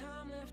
time left.